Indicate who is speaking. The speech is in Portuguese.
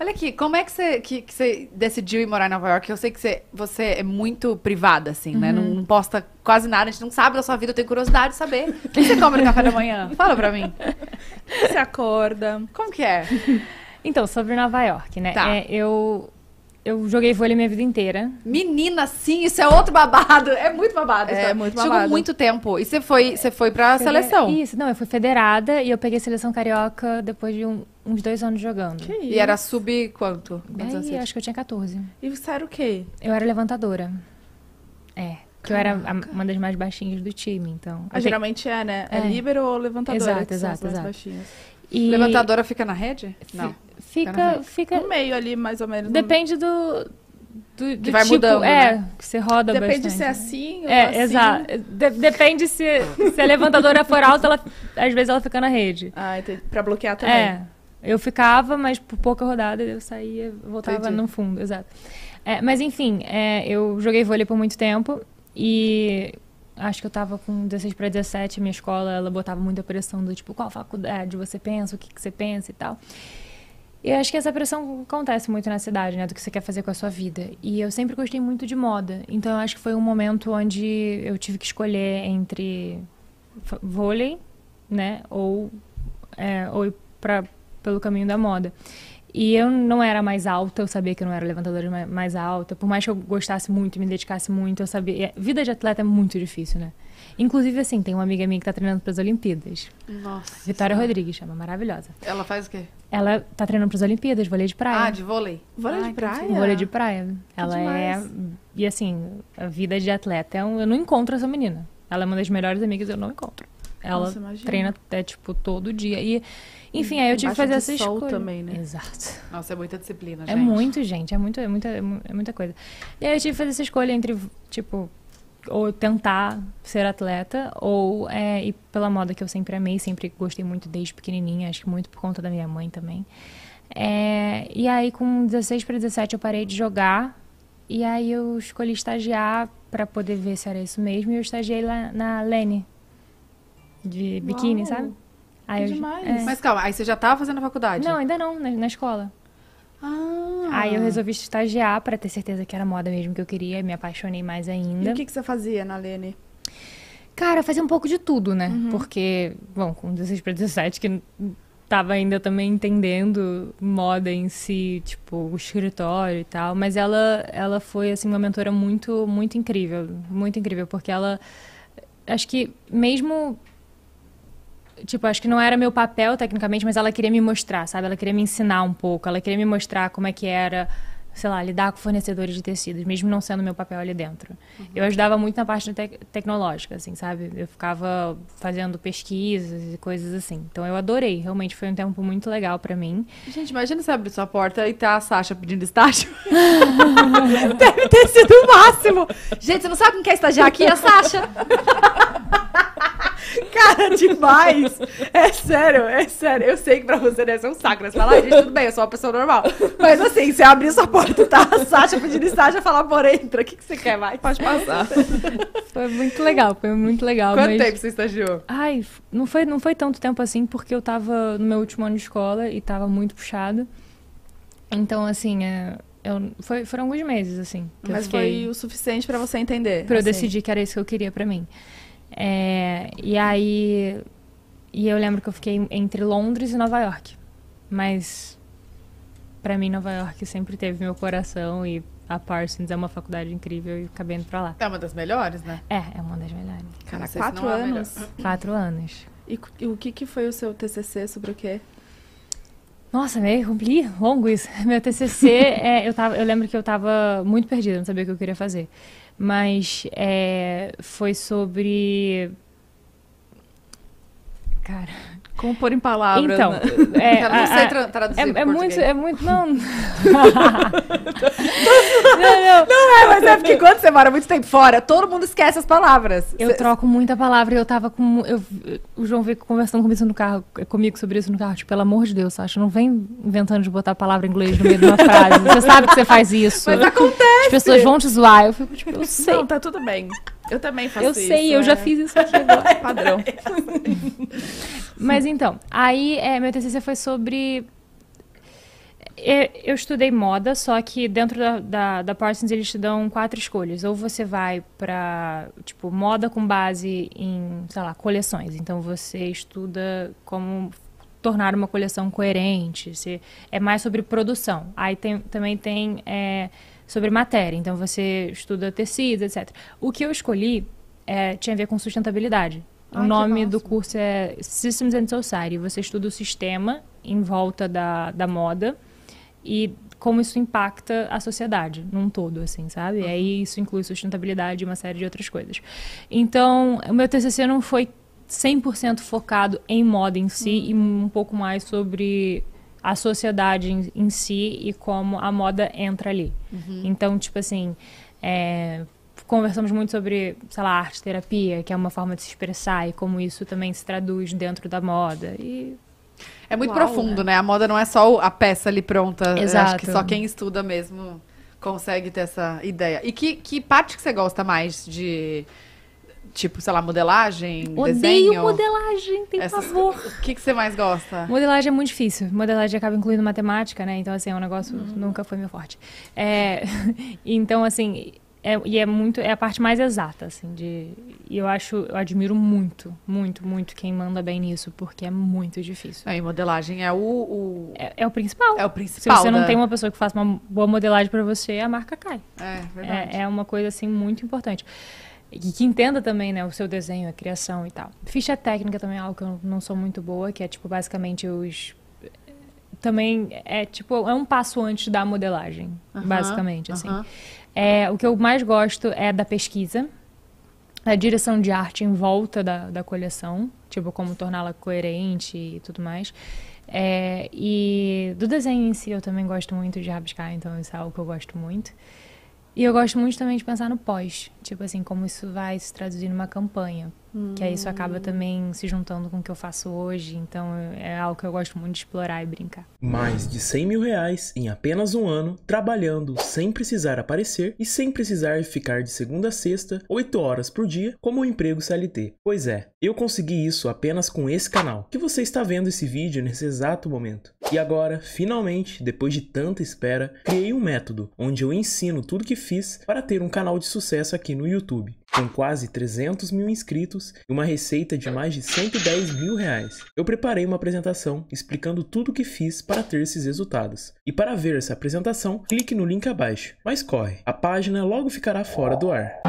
Speaker 1: Olha aqui, como é que você, que, que você decidiu ir morar em Nova York? Eu sei que você, você é muito privada, assim, né? Não,
Speaker 2: Uhum.
Speaker 1: não posta quase nada, a gente não sabe da sua vida, eu tenho curiosidade de saber. O que você come no café da manhã? Fala pra mim.
Speaker 3: Você acorda.
Speaker 1: Como que é?
Speaker 2: Então, sobre Nova York, né?
Speaker 1: Tá.
Speaker 2: É, eu, eu joguei vôlei minha vida inteira.
Speaker 1: Menina, sim, isso é outro babado. É muito babado.
Speaker 3: É,
Speaker 1: isso.
Speaker 3: muito
Speaker 1: Chegou
Speaker 3: babado.
Speaker 1: muito tempo. E você foi, você foi pra
Speaker 2: Fede-
Speaker 1: seleção.
Speaker 2: Isso, não, eu fui federada e eu peguei seleção carioca depois de um- uns dois anos jogando.
Speaker 3: Que isso?
Speaker 1: E era sub quanto? Quantos anos
Speaker 2: Aí, acho que eu tinha 14.
Speaker 3: E você era o quê?
Speaker 2: Eu era levantadora. É. Que eu era a- uma das mais baixinhas do time, então.
Speaker 3: Ah, geralmente é, né? É,
Speaker 2: É.
Speaker 3: líbero ou levantadora,
Speaker 2: Exato,
Speaker 3: que são as
Speaker 2: exato,
Speaker 3: mais
Speaker 2: exato. e
Speaker 1: Levantadora fica na rede? Não.
Speaker 2: Fi-
Speaker 1: Fica
Speaker 2: Fica,
Speaker 1: rede.
Speaker 2: fica.
Speaker 3: No meio ali, mais ou menos. no-
Speaker 2: Depende do. do, do
Speaker 1: vai
Speaker 2: tipo,
Speaker 1: mudando,
Speaker 2: É,
Speaker 1: né?
Speaker 2: que você roda
Speaker 3: Depende
Speaker 2: bastante.
Speaker 3: se é assim ou
Speaker 2: É,
Speaker 3: assim.
Speaker 2: exato. De- depende se, se a levantadora for alta, ela, às vezes ela fica na rede.
Speaker 3: Ah, entendi. Pra bloquear também.
Speaker 2: É. Eu ficava, mas por pouca rodada eu saía, voltava
Speaker 1: Entendi.
Speaker 2: no fundo, exato. É, mas enfim, é, eu joguei vôlei por muito tempo e acho que eu tava com 16 para 17, minha escola, ela botava muita pressão do tipo, qual faculdade você pensa, o que, que você pensa e tal. E eu acho que essa pressão acontece muito na cidade, né, do que você quer fazer com a sua vida. E eu sempre gostei muito de moda, então eu acho que foi um momento onde eu tive que escolher entre vôlei, né, ou, é, ou ir pra, pelo caminho da moda. E eu não era mais alta, eu sabia que eu não era levantadora ma- mais alta. Por mais que eu gostasse muito, me dedicasse muito, eu sabia. Vida de atleta é muito difícil, né? Inclusive, assim, tem uma amiga minha que tá treinando para as Olimpíadas.
Speaker 1: Nossa.
Speaker 2: Vitória
Speaker 1: Senhora.
Speaker 2: Rodrigues, chama, maravilhosa.
Speaker 1: Ela faz o quê?
Speaker 2: Ela tá treinando para as Olimpíadas, vôlei de praia.
Speaker 1: Ah, de vôlei.
Speaker 3: Vôlei de
Speaker 1: Ah,
Speaker 3: praia?
Speaker 1: entendi.
Speaker 2: Vôlei de praia. Ela
Speaker 3: demais.
Speaker 2: é. E assim, a vida de atleta é um. Eu não encontro essa menina. Ela é uma das melhores amigas, eu não encontro. Ela
Speaker 3: Nossa,
Speaker 2: treina até, tipo, todo dia. E, enfim, aí eu tive que fazer
Speaker 3: de
Speaker 2: essa
Speaker 3: sol
Speaker 2: escolha.
Speaker 3: também, né?
Speaker 2: Exato.
Speaker 1: Nossa, é muita disciplina,
Speaker 2: É
Speaker 1: gente.
Speaker 2: muito, gente. É, muito, é, muita, é mu- é muita coisa. E aí eu tive que fazer essa escolha entre, tipo, ou tentar ser atleta, ou é, ir pela moda que eu sempre amei, sempre gostei muito desde pequenininha, acho que muito por conta da minha mãe também. É, e aí, com 16 para 17, eu parei de jogar, e aí eu escolhi estagiar para poder ver se era isso mesmo, e eu estagiei lá na Lene, de biquíni,
Speaker 3: Uau,
Speaker 2: sabe? Aí
Speaker 3: que
Speaker 2: eu-
Speaker 3: demais.
Speaker 2: é.
Speaker 1: Mas calma, aí você já tava fazendo a faculdade?
Speaker 2: Não, ainda não, na, na escola.
Speaker 1: Ah.
Speaker 2: Aí eu resolvi estagiar pra ter certeza que era moda mesmo que eu queria, me apaixonei mais
Speaker 3: E
Speaker 2: ainda.
Speaker 3: o que, que você fazia na Lene?
Speaker 2: Cara, fazia um pouco de tudo, né? Porque, bom, com 16 pra 17, que tava ainda também entendendo moda em si, tipo, o escritório e tal, mas ela ela foi assim uma mentora muito muito incrível, muito incrível, porque ela acho que mesmo tipo, acho que não era meu papel tecnicamente, mas ela queria me mostrar, sabe? Ela queria me ensinar um pouco, ela queria me mostrar como é que era, sei lá, lidar com fornecedores de tecidos, mesmo não sendo meu papel ali dentro. Eu ajudava muito na parte tec- tecnológica, assim, sabe? Eu ficava fazendo pesquisas e coisas assim. Então eu adorei, realmente foi um tempo muito legal pra mim.
Speaker 1: Gente, imagina você abrir sua porta e tá a Sasha pedindo estágio. Deve ter sido o máximo. Gente, você não sabe quem quer estagiar aqui? É a Sasha. Cara, demais. É sério, é sério. Eu sei que pra você deve ser um saco. né? Você fala, "Ai, gente, tudo bem, eu sou uma pessoa normal. Mas assim, você abrir sua porta e tá a Sasha pedindo estágio e falar, amor, entra. O que, que você quer mais?
Speaker 3: Pode passar.
Speaker 2: Foi muito legal, foi muito legal.
Speaker 1: Quanto
Speaker 2: mas...
Speaker 1: tempo você estagiou?
Speaker 2: Ai, não foi, não foi tanto tempo assim, porque eu tava no meu último ano de escola e tava muito puxado. Então, assim, é, eu, foi, foram alguns meses, assim, eu
Speaker 3: Mas
Speaker 2: fiquei...
Speaker 3: foi o suficiente pra você entender.
Speaker 2: Pra eu
Speaker 3: assim.
Speaker 2: decidir que era isso que eu queria pra mim. É, e aí. E eu lembro que eu fiquei entre Londres e Nova York. Mas. Pra mim, Nova York sempre teve meu coração e a Parsons é uma faculdade incrível e acabei indo pra lá.
Speaker 1: É uma das melhores, né?
Speaker 2: É, é uma das melhores.
Speaker 3: Cara, quatro
Speaker 1: é
Speaker 3: anos.
Speaker 2: Quatro anos.
Speaker 3: E, e o que, que foi o seu TCC sobre o quê?
Speaker 2: Nossa, meio compli- longo isso. Meu TCC, é, eu, tava, eu lembro que eu tava muito perdida, não sabia o que eu queria fazer. Mas é, foi sobre. Cara.
Speaker 3: Como pôr em palavras,
Speaker 2: então,
Speaker 3: né?
Speaker 2: é,
Speaker 1: não sei traduzir
Speaker 2: é, é muito, é muito, não. não, não.
Speaker 1: É, mas é porque quando você mora muito tempo fora, todo mundo esquece as palavras.
Speaker 2: Eu
Speaker 1: Cê-
Speaker 2: troco muita palavra e eu tava com. Eu, o João veio conversando comigo isso no carro, comigo sobre isso no carro. Tipo, pelo amor de Deus, Sasha, não vem inventando de botar a palavra em inglês no meio de uma frase. Você sabe que você faz isso.
Speaker 1: Mas acontece.
Speaker 2: As pessoas vão te zoar. Eu fico, tipo, eu sei.
Speaker 3: Não, tá tudo bem. Eu também faço
Speaker 2: eu
Speaker 3: isso.
Speaker 2: sei, eu já
Speaker 3: é
Speaker 2: fiz isso aqui agora.
Speaker 3: Padrão.
Speaker 2: Mas então, aí é, meu TCC foi sobre É, Eu estudei moda, só que dentro da, da, da Parsons eles te dão quatro escolhas. Ou você vai pra, tipo, moda com base em, sei lá, coleções. Então você estuda como tornar uma coleção coerente. Você, é mais sobre produção. Aí tem, também tem é, sobre matéria. Então você estuda tecidos, etc. O que eu escolhi é, tinha a ver com sustentabilidade.
Speaker 1: Ai,
Speaker 2: o nome do curso é Systems and Society. Você estuda o sistema em volta da, da moda e como isso impacta a sociedade num todo, assim, sabe? E aí isso inclui sustentabilidade e uma série de outras coisas. Então, o meu TCC não foi 100% focado em moda em si e um pouco mais sobre a sociedade em, em si e como a moda entra ali. Então, tipo assim, é, conversamos muito sobre, sei lá, arte terapia, que é uma forma de se expressar e como isso também se traduz dentro da moda. E
Speaker 1: É muito
Speaker 3: Uau,
Speaker 1: profundo, né? A moda não é só a peça ali pronta. Eu Acho
Speaker 2: Exato.
Speaker 1: que só quem estuda mesmo consegue ter essa ideia. E que, que parte que você gosta mais de, tipo, sei lá, modelagem,
Speaker 2: odeio
Speaker 1: desenho?
Speaker 2: modelagem, tem
Speaker 1: Essas-
Speaker 2: favor.
Speaker 1: O que, que você mais gosta?
Speaker 2: Modelagem é muito difícil. Modelagem acaba incluindo matemática, né? Então, assim, é um negócio nunca foi meu forte. É, então, assim, é, e é muito, é a parte mais exata, assim, de. E eu acho, eu admiro muito, muito, muito quem manda bem nisso, porque é muito difícil.
Speaker 1: Aí, modelagem é o, o-
Speaker 2: É, é o principal.
Speaker 1: é o
Speaker 2: Se
Speaker 1: principal.
Speaker 2: você não
Speaker 1: da-
Speaker 2: tem uma pessoa que faça uma boa modelagem pra você, a marca cai.
Speaker 1: É, verdade.
Speaker 2: É, é uma coisa, assim, muito importante. E que entenda também, né, o seu desenho, a criação e tal. Ficha técnica também é algo que eu não sou muito boa, que é, tipo, basicamente os... Também é, tipo, é um passo antes da modelagem,
Speaker 1: Aham,
Speaker 2: basicamente, assim.
Speaker 1: aham.
Speaker 2: É, o que eu mais gosto é da pesquisa, da direção de arte em volta da, da coleção, tipo, como torná-la coerente e tudo mais. É, e do desenho em si, eu também gosto muito de rabiscar, então isso é algo que eu gosto muito. E eu gosto muito também de pensar no pós, tipo assim, como isso vai se traduzir numa campanha. Que aí isso acaba também se juntando com o que eu faço hoje, então é algo que eu gosto muito de explorar e brincar.
Speaker 4: Mais de 100 mil reais em apenas um ano, trabalhando sem precisar aparecer e sem precisar ficar de segunda a sexta, 8 horas por dia, como um emprego CLT. Pois é, eu consegui isso apenas com esse canal, que você está vendo esse vídeo nesse exato momento. E agora, finalmente, depois de tanta espera, criei um método onde eu ensino tudo que fiz para ter um canal de sucesso aqui no YouTube. Com quase 300 mil inscritos e uma receita de mais de 110 mil reais. Eu preparei uma apresentação explicando tudo o que fiz para ter esses resultados. E para ver essa apresentação, clique no link abaixo. Mas corre, a página logo ficará fora do ar.